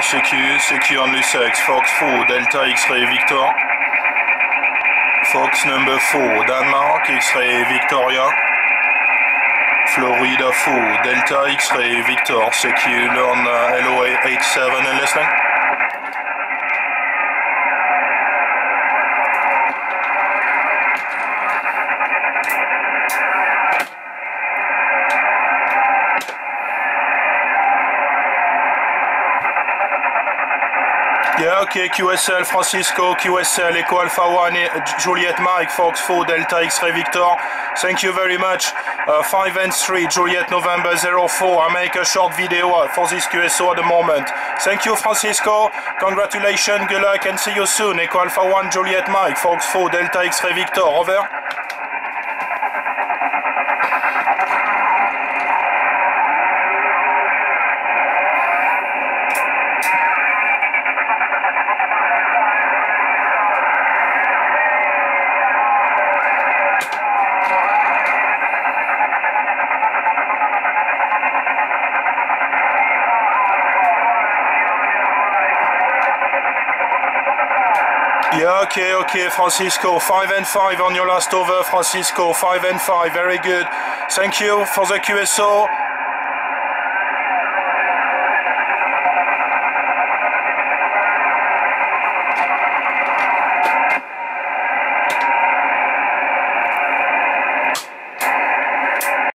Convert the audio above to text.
CQ, CQ on LUSEX, Fox 4, Delta X-Ray Victor. Fox number 4, Denmark, X-Ray Victoria. Florida 4, Delta X-Ray Victor, CQ on uh, LOA 87 and listening. Yeah, okay, QSL Francisco, QSL Echo Alpha 1, Juliet Mike, Fox 4, Delta X-Ray Victor. Thank you very much. Uh, 5 and 3, Juliet November 04. I make a short video for this QSO at the moment. Thank you, Francisco. Congratulations, good luck, and see you soon. Echo Alpha 1, Juliet Mike, Fox 4, Delta X-Ray Victor. Over. Yeah, okay, okay, Francisco. Five and five on your last over, Francisco. Five and five, very good. Thank you for the QSO.